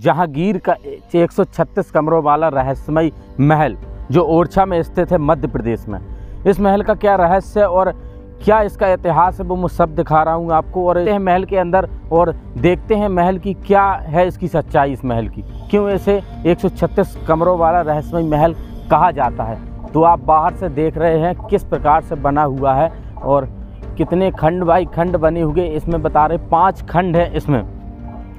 जहांगीर का 136 कमरों वाला रहस्यमय महल, जो ओरछा में स्थित है मध्य प्रदेश में। इस महल का क्या रहस्य और क्या इसका इतिहास है, वो मैं सब दिखा रहा हूँ आपको। और हैं महल के अंदर और देखते हैं महल की क्या है इसकी सच्चाई इस महल की। क्यों इसे 136 कमरों वाला रहस्यमय महल कहा जाता है? तो आप बाहर से देख रहे हैं किस प्रकार से बना हुआ है और कितने खंड बाई खंड बने हुए इसमें बता रहे पाँच खंड है इसमें।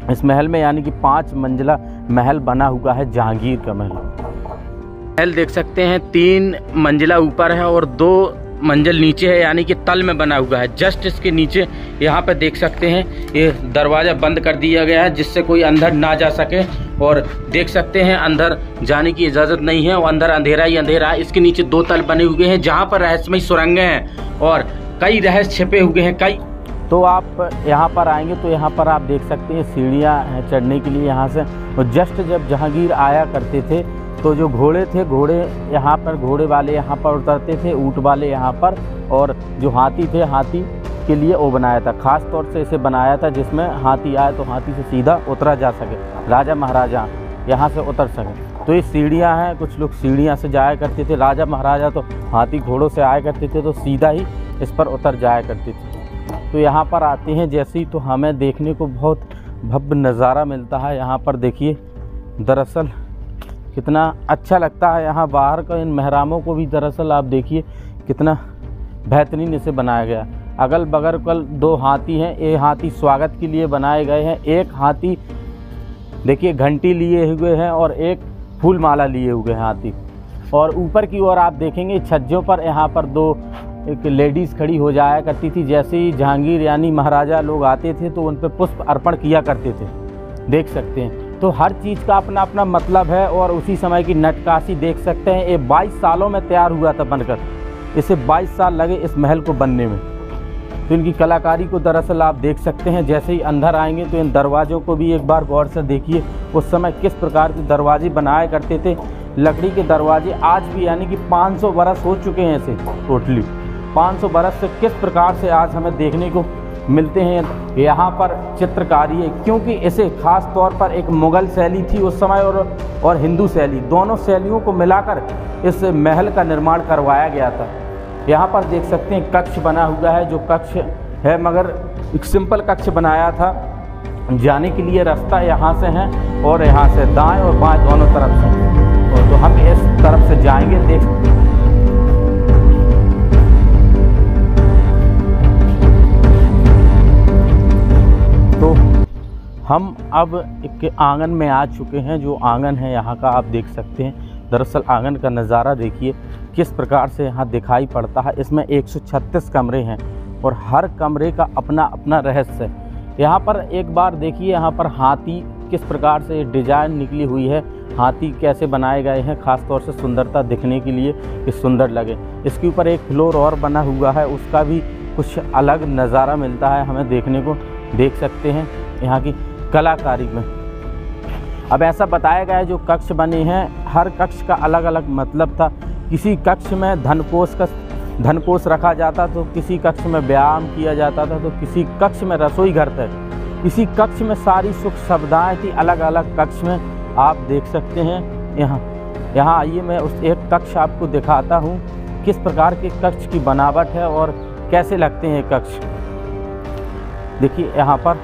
इस महल में यानी कि पाँच मंजिला महल बना हुआ है, जहांगीर का महल। महल देख सकते हैं, तीन मंजिला ऊपर है और दो मंजिल नीचे है, यानी कि तल में बना हुआ है। जस्ट इसके नीचे यहाँ पे देख सकते हैं, ये दरवाज़ा बंद कर दिया गया है, जिससे कोई अंदर ना जा सके। और देख सकते हैं, अंदर जाने की इजाज़त नहीं है, और अंदर अंधेरा ही अंधेरा है। इसके नीचे दो तल बने हुए हैं, जहाँ पर रहस्यमय सुरंगें हैं और कई रहस्य छिपे हुए हैं, कई तो आप यहाँ पर आएँगे तो यहाँ पर आप देख सकते हैं सीढ़ियाँ हैं चढ़ने के लिए यहाँ से। और जस्ट जब जहांगीर आया करते थे तो जो घोड़े थे, घोड़े यहाँ पर, घोड़े वाले यहाँ पर उतरते थे, ऊँट वाले यहाँ पर, और जो हाथी थे, हाथी के लिए वो बनाया था। ख़ास तौर से इसे बनाया था जिसमें हाथी आए तो हाथी से सीधा उतरा जा सके। राजा महाराजा यहाँ से उतर सकें। तो ये सीढ़ियाँ हैं, कुछ लोग सीढ़ियाँ से जाया करते थे। राजा महाराजा तो हाथी घोड़ों से आया करते थे तो सीधा ही इस पर उतर जाया करते थे। तो यहाँ पर आते हैं जैसे ही तो हमें देखने को बहुत भव्य नज़ारा मिलता है यहाँ पर देखिए। दरअसल कितना अच्छा लगता है यहाँ बाहर का इन महरामों को भी दरअसल आप देखिए, कितना बेहतरीन इसे बनाया गया। अगल बगल कल दो हाथी हैं ये हाथी स्वागत के लिए बनाए गए हैं, एक हाथी देखिए घंटी लिए हुए हैं और एक फूल माला लिए हुए हैं हाथी। और ऊपर की ओर आप देखेंगे छज्जों पर यहाँ पर दो एक लेडीज़ खड़ी हो जाया करती थी। जैसे ही जहांगीर यानी महाराजा लोग आते थे तो उन पर पुष्प अर्पण किया करते थे। देख सकते हैं। तो हर चीज़ का अपना अपना मतलब है और उसी समय की नटकाशी देख सकते हैं। ये 22 सालों में तैयार हुआ था बनकर। इसे 22 साल लगे इस महल को बनने में। तो इनकी कलाकारी को दरअसल आप देख सकते हैं। जैसे ही अंदर आएँगे तो इन दरवाज़ों को भी एक बार गौर से देखिए, उस समय किस प्रकार के दरवाजे बनाया करते थे। लकड़ी के दरवाजे आज भी यानी कि 500 बरस हो चुके हैं इसे, टोटली। 500 बरस से किस प्रकार से आज हमें देखने को मिलते हैं यहाँ पर चित्रकारी है, क्योंकि इसे खास तौर पर एक मुग़ल शैली थी उस समय और और हिंदू शैली। दोनों शैलियों को मिलाकर इस महल का निर्माण करवाया गया था। यहाँ पर देख सकते हैं कक्ष बना हुआ है, जो कक्ष है, मगर एक सिंपल कक्ष बनाया था। जाने के लिए रास्ता यहाँ से है और यहाँ से दाएँ और बाएँ दोनों तरफ़ से। तो हम इस तरफ़ से जाएँगे, देख हम अब एक आँगन में आ चुके हैं, जो आँगन है, यहाँ का आप देख सकते हैं। दरअसल आँगन का नज़ारा देखिए, किस प्रकार से यहाँ दिखाई पड़ता है। इसमें 136 कमरे हैं और हर कमरे का अपना अपना रहस्य है। यहाँ पर एक बार देखिए, यहाँ पर हाथी किस प्रकार से डिज़ाइन निकली हुई है। हाथी कैसे बनाए गए हैं ख़ास तौर से सुंदरता दिखने के लिए कि सुंदर लगे। इसके ऊपर एक फ्लोर और बना हुआ है, उसका भी कुछ अलग नज़ारा मिलता है हमें देखने को। देख सकते हैं यहाँ की कलाकारी में। अब ऐसा बताया गया है, जो कक्ष बने हैं, हर कक्ष का अलग अलग मतलब था। किसी कक्ष में धनकोष का धनकोष रखा जाता तो किसी कक्ष में व्यायाम किया जाता था तो किसी कक्ष में रसोई घर था। किसी कक्ष में सारी सुख सुविधाएँ थी अलग अलग कक्ष में। आप देख सकते हैं यहाँ। यहाँ आइए, मैं उस एक कक्ष आपको दिखाता हूँ, किस प्रकार के कक्ष की बनावट है और कैसे लगते हैं कक्ष। देखिए, यहाँ पर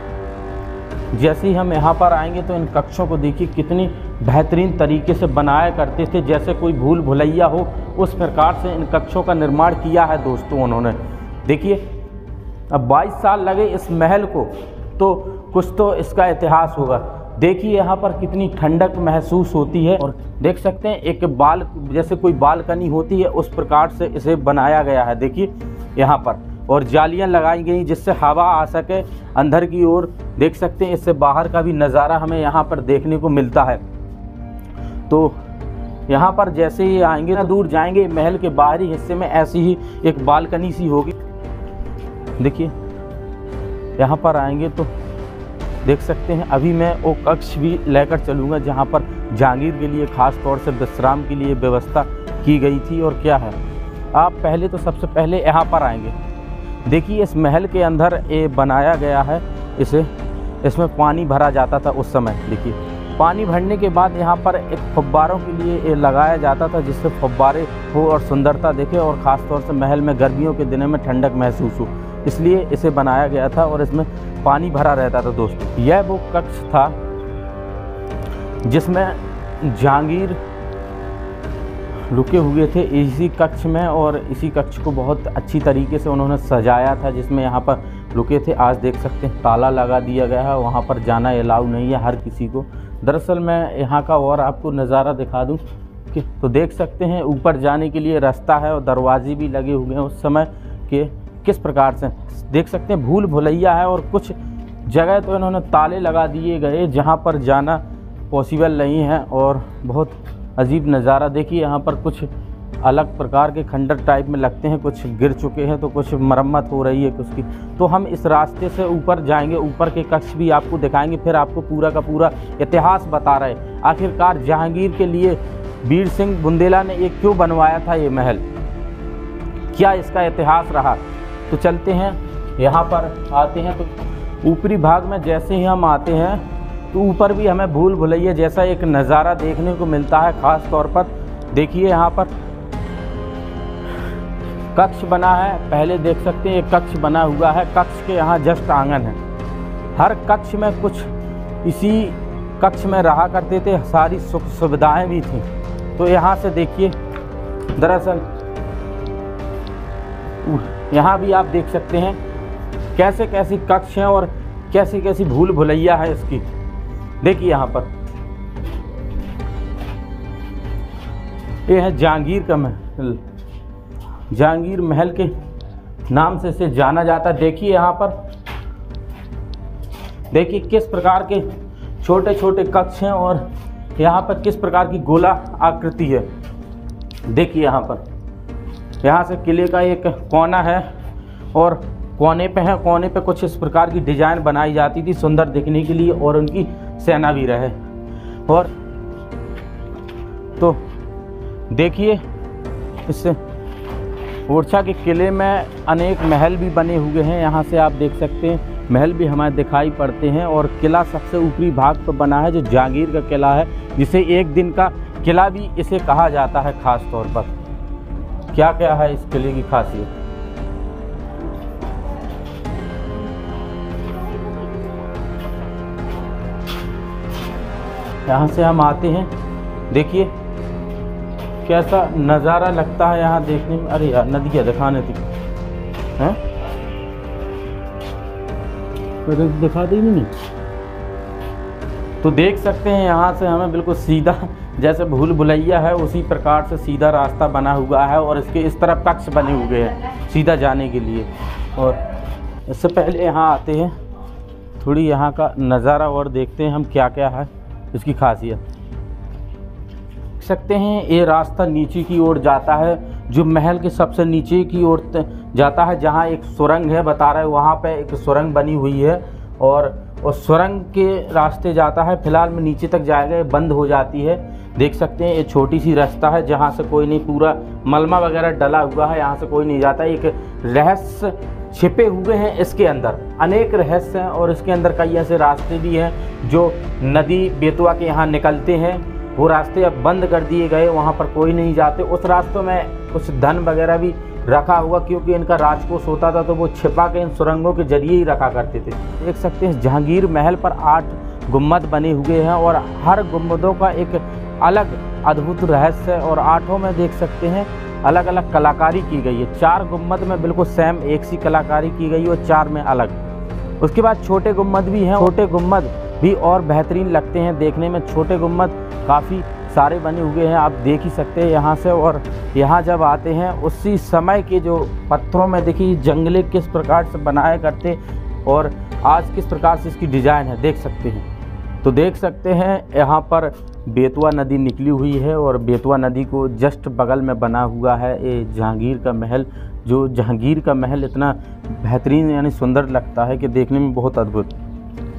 जैसे ही हम यहाँ पर आएँगे तो इन कक्षों को देखिए कितनी बेहतरीन तरीके से बनाया करते थे, जैसे कोई भूल भुलैया हो, उस प्रकार से इन कक्षों का निर्माण किया है दोस्तों उन्होंने। देखिए, अब 22 साल लगे इस महल को तो कुछ तो इसका इतिहास होगा। देखिए यहाँ पर कितनी ठंडक महसूस होती है और देख सकते हैं एक बाल, जैसे कोई बालकनी होती है, उस प्रकार से इसे बनाया गया है। देखिए, यहाँ पर और जालियाँ लगाई गई जिससे हवा आ सके, अंदर की ओर देख सकते हैं। इससे बाहर का भी नज़ारा हमें यहाँ पर देखने को मिलता है। तो यहाँ पर जैसे ही आएँगे ना, दूर जाएँगे, महल के बाहरी हिस्से में ऐसी ही एक बालकनी सी होगी। देखिए, यहाँ पर आएँगे तो देख सकते हैं। अभी मैं वो कक्ष भी लेकर चलूँगा जहाँ पर जहांगीर के लिए, ख़ास तौर से विश्राम के लिए व्यवस्था की गई थी और क्या है। आप पहले तो सबसे पहले यहाँ पर आएँगे। देखिए, इस महल के अंदर ये बनाया गया है। इसे, इसमें पानी भरा जाता था उस समय, देखिए। पानी भरने के बाद यहाँ पर एक फब्बारों के लिए लगाया जाता था, जिससे फब्बारे हो और सुंदरता देखे और ख़ास तौर से महल में गर्मियों के दिनों में ठंडक महसूस हो। इसलिए इसे बनाया गया था और इसमें पानी भरा रहता था, दोस्तों। यह वो कक्ष था जिसमें जहांगीर रुके हुए थे इसी कक्ष में और इसी कक्ष को बहुत अच्छी तरीके से उन्होंने सजाया था, जिसमें यहाँ पर रुके थे। आज देख सकते हैं, ताला लगा दिया गया है, वहाँ पर जाना अलाउ नहीं है हर किसी को। दरअसल मैं यहाँ का और आपको नज़ारा दिखा दूँ कि तो देख सकते हैं, ऊपर जाने के लिए रास्ता है और दरवाजे भी लगे हुए हैं उस समय के किस प्रकार से। देख सकते हैं, भूल भुलैया है और कुछ जगह तो इन्होंने ताले लगा दिए गए, जहाँ पर जाना पॉसिबल नहीं है और बहुत अजीब नज़ारा। देखिए, यहाँ पर कुछ अलग प्रकार के खंडर टाइप में लगते हैं, कुछ गिर चुके हैं तो कुछ मरम्मत हो रही है कुछ की। तो हम इस रास्ते से ऊपर जाएँगे, ऊपर के कक्ष भी आपको दिखाएँगे, फिर आपको पूरा का पूरा इतिहास बता रहे आखिरकार जहांगीर के लिए वीर सिंह बुंदेला ने ये क्यों बनवाया था ये महल? क्या इसका इतिहास रहा? तो चलते हैं, यहाँ पर आते हैं तो ऊपरी भाग में जैसे ही हम आते हैं तो ऊपर भी हमें भूल भुलैया जैसा एक नज़ारा देखने को मिलता है, ख़ास तौर पर। देखिए यहाँ पर। कक्ष बना है, पहले देख सकते हैं, एक कक्ष बना हुआ है। कक्ष के यहाँ जस्ट आँगन है। हर कक्ष में कुछ इसी कक्ष में रहा करते थे, सारी सुख सुविधाएँ भी थी। तो यहाँ से देखिए, दरअसल यहाँ भी आप देख सकते हैं कैसे कैसी कक्ष हैं और कैसी कैसी भूल भुलैया है इसकी। देखिए यहाँ पर। ये है जहांगीर का महल जहांगीर महल के नाम से इसे जाना जाता है। देखिए यहाँ पर। देखिए किस प्रकार के छोटे छोटे कक्ष हैं और यहाँ पर किस प्रकार की गोला आकृति है। देखिए यहाँ पर। यहाँ से किले का एक कोना है और कोने पे है। कोने पे कुछ इस प्रकार की डिज़ाइन बनाई जाती थी सुंदर दिखने के लिए और उनकी सेना भी रहे। और तो देखिए इससे ओरछा के किले में अनेक महल भी बने हुए हैं। यहाँ से आप देख सकते हैं, महल भी हमारे दिखाई पड़ते हैं और किला सबसे ऊपरी भाग पर बना है, जो जहांगीर का किला है, जिसे एक दिन का किला भी इसे कहा जाता है ख़ास तौर पर। क्या क्या है इस किले की खासियत? यहाँ से हम आते हैं। देखिए, कैसा नज़ारा लगता है यहाँ देखने में। अरे यार, नदियाँ दिखाने थी। हैं? दिखा दी नहीं। तो देख सकते हैं यहाँ से हमें बिल्कुल सीधा, जैसे भूल भुलैया है, उसी प्रकार से सीधा रास्ता बना हुआ है और इसके इस तरफ़ कक्ष बने हुए हैं, सीधा जाने के लिए। और इससे पहले यहाँ आते हैं। थोड़ी यहाँ का नज़ारा और देखते हैं हम क्या क्या है। इसकी खासियत। सकते हैं, ये रास्ता नीचे की ओर जाता है, जो महल के सबसे नीचे की ओर जाता है, जहाँ एक सुरंग है, बता रहे वहाँ पे एक सुरंग बनी हुई है, और उस सुरंग के रास्ते जाता है, फ़िलहाल में नीचे तक जाएगा बंद हो जाती है। देख सकते हैं, ये छोटी सी रास्ता है, जहाँ से कोई नहीं, पूरा मलमा वगैरह डला हुआ है, यहाँ से कोई नहीं जाता। एक रहस्य छिपे हुए हैं इसके अंदर। अनेक रहस्य हैं और इसके अंदर कई ऐसे रास्ते भी हैं जो नदी बेतुआ के यहाँ निकलते हैं। वो रास्ते अब बंद कर दिए गए, वहाँ पर कोई नहीं जाते। उस रास्तों में कुछ धन वगैरह भी रखा हुआ, क्योंकि इनका राजकोष होता था तो वो छिपा के इन सुरंगों के ज़रिए ही रखा करते थे। देख सकते हैं, जहांगीर महल पर आठ गुम्मद बने हुए हैं और हर गुम्मदों का एक अलग अद्भुत रहस्य और आठों में देख सकते हैं अलग अलग कलाकारी की गई है। चार गुम्मद में बिल्कुल सेम एक सी कलाकारी की गई और चार में अलग। उसके बाद छोटे गुम्मद भी हैं। छोटे गुम्मद भी और बेहतरीन लगते हैं देखने में। छोटे गुम्मद काफ़ी सारे बने हुए हैं। आप देख ही सकते हैं यहाँ से और यहाँ जब आते हैं, उसी समय के जो पत्थरों में देखिए, जंगले किस प्रकार से बनाया करते और आज किस प्रकार से इसकी डिज़ाइन है, देख सकते हैं। तो देख सकते हैं, यहाँ पर बेतवा नदी निकली हुई है और बेतवा नदी को जस्ट बगल में बना हुआ है ये जहांगीर का महल। जो जहांगीर का महल इतना बेहतरीन यानी सुंदर लगता है कि देखने में बहुत अद्भुत।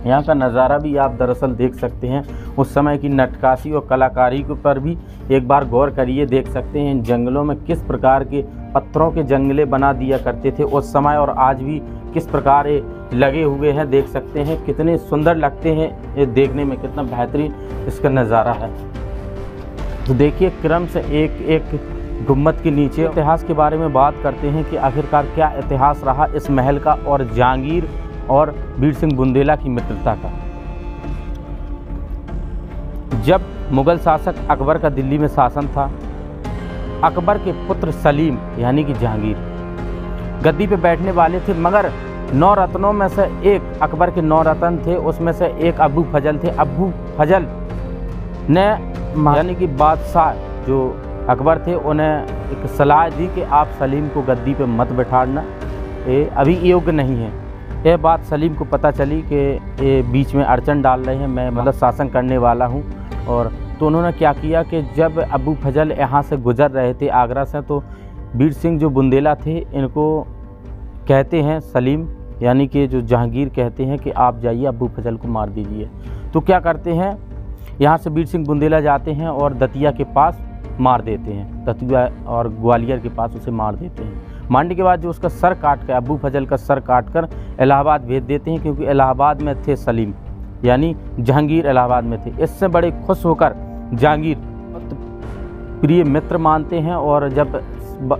यहाँ का नज़ारा भी आप दरअसल देख सकते हैं। उस समय की नटकाशी और कलाकारी पर भी एक बार गौर करिए, देख सकते हैं इन जंगलों में किस प्रकार के पत्थरों के जंगले बना दिया करते थे। उस समय और आज भी किस प्रकार लगे हुए हैं, देख सकते हैं। कितने सुंदर लगते हैं ये देखने में, कितना बेहतरीन इसका नज़ारा है। तो देखिए, क्रम से एक एक गुम्मत के नीचे इतिहास के बारे में बात करते हैं कि आखिरकार क्या इतिहास रहा इस महल का और जहांगीर और वीर सिंह बुंदेला की मित्रता का। जब मुगल शासक अकबर का दिल्ली में शासन था अकबर के पुत्र सलीम यानी कि जहांगीर गद्दी पे बैठने वाले थे मगर नौ रत्नों में से एक अकबर के नौ रत्न थे उसमें से एक अबू फजल थे। अबू फजल ने यानी कि बादशाह जो अकबर थे उन्हें एक सलाह दी कि आप सलीम को गद्दी पे मत बैठाना ये अभी योग्य नहीं है। यह बात सलीम को पता चली कि ये बीच में अड़चन डाल रहे हैं। मैं मतलब शासन करने वाला हूँ। और तो उन्होंने क्या किया कि जब अबू फजल यहाँ से गुज़र रहे थे आगरा से तो वीर सिंह जो बुंदेला थे, इनको कहते हैं सलीम, यानी कि जो जहांगीर कहते हैं कि आप जाइए, अबू फजल को मार दीजिए। तो क्या करते हैं, यहाँ से वीर सिंह बुंदेला जाते हैं और दतिया के पास मार देते हैं। दतिया और ग्वालियर के पास उसे मार देते हैं। मारने के बाद जो उसका सर काट कर अबू फजल का सर काट कर इलाहाबाद भेज देते हैं, क्योंकि इलाहाबाद में थे सलीम, यानी जहांगीर इलाहाबाद में थे। इससे बड़े खुश होकर जहांगीर प्रिय मित्र मानते हैं, और जब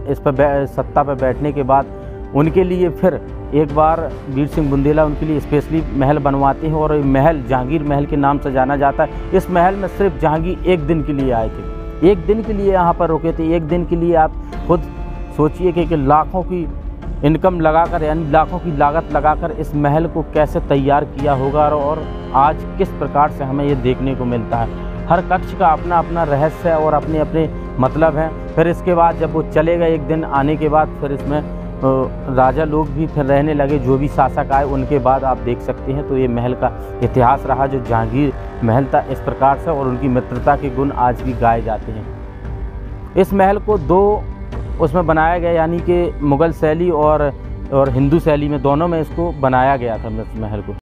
इस पर सत्ता पर बैठने के बाद उनके लिए फिर एक बार वीर सिंह बुंदेला उनके लिए स्पेशली महल बनवाते हैं, और महल, जहांगीर महल के नाम से जाना जाता है। इस महल में सिर्फ़ जहांगीर एक दिन के लिए आए थे। एक दिन के लिए यहाँ पर रुके थे, एक दिन के लिए आप खुद सोचिए कि, लाखों की इनकम लगाकर यानी लाखों की लागत लगाकर इस महल को कैसे तैयार किया होगा और आज किस प्रकार से हमें ये देखने को मिलता है। हर कक्ष का अपना अपना रहस्य है और अपने अपने मतलब हैं। फिर इसके बाद जब वो चले गए एक दिन आने के बाद फिर इसमें राजा लोग भी फिर रहने लगे जो भी शासक आए उनके बाद आप देख सकते हैं। तो ये महल का इतिहास रहा जो जहांगीर महल था इस प्रकार से और उनकी मित्रता के गुण आज भी गाए जाते हैं। इस महल को दो उसमें बनाया गया, यानी कि मुग़ल शैली और और हिंदू शैली में दोनों में इसको बनाया गया था महल को।